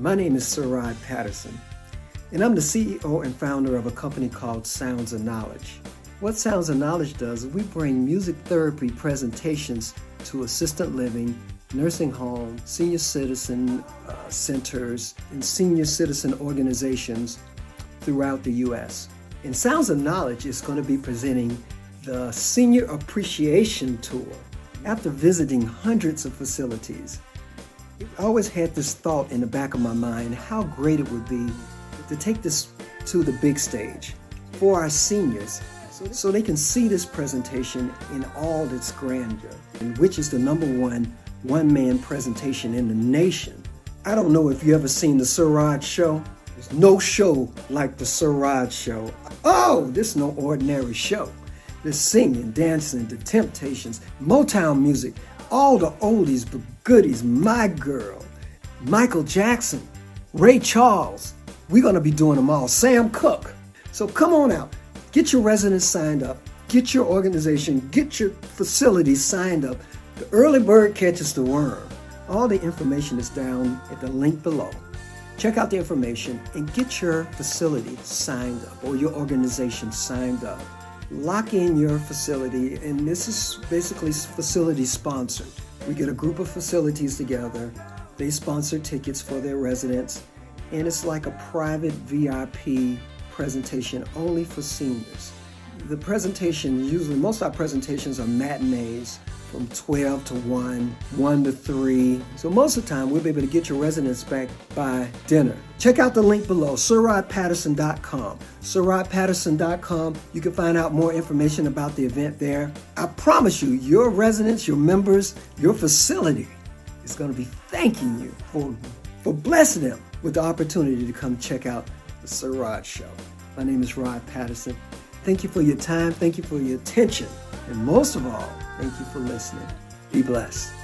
My name is Sir Rod Patterson, and I'm the CEO and founder of a company called Sounds of Knowledge. What Sounds of Knowledge does we bring music therapy presentations to assisted living, nursing homes, senior citizen uh, centers, and senior citizen organizations throughout the U.S. And Sounds of Knowledge is going to be presenting the Senior Appreciation Tour. After visiting hundreds of facilities, I always had this thought in the back of my mind how great it would be to take this to the big stage for our seniors so they can see this presentation in all its grandeur, which is the number one one man presentation in the nation. I don't know if you ever seen the Sir Rod show. There's no show like the Sir Rod show. Oh, this is no ordinary show. There's singing, dancing, the temptations, Motown music, all the oldies but goodies, my girl, Michael Jackson, Ray Charles. We're going to be doing them all. Sam Cooke. So come on out. Get your residents signed up. Get your organization, get your facility signed up. The early bird catches the worm. All the information is down at the link below. Check out the information and get your facility signed up or your organization signed up. Lock in your facility, and this is basically facility sponsored. We get a group of facilities together, they sponsor tickets for their residents, and it's like a private VIP presentation only for seniors. The presentation, usually most of our presentations are matinees from 12 to 1, 1 to 3. So most of the time, we'll be able to get your residents back by dinner. Check out the link below, sirrodpatterson.com. Sirrodpatterson.com. You can find out more information about the event there. I promise you, your residents, your members, your facility is going to be thanking you for, for blessing them with the opportunity to come check out the Sir Rod Show. My name is Rod Patterson. Thank you for your time. Thank you for your attention. And most of all, thank you for listening. Be blessed.